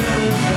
return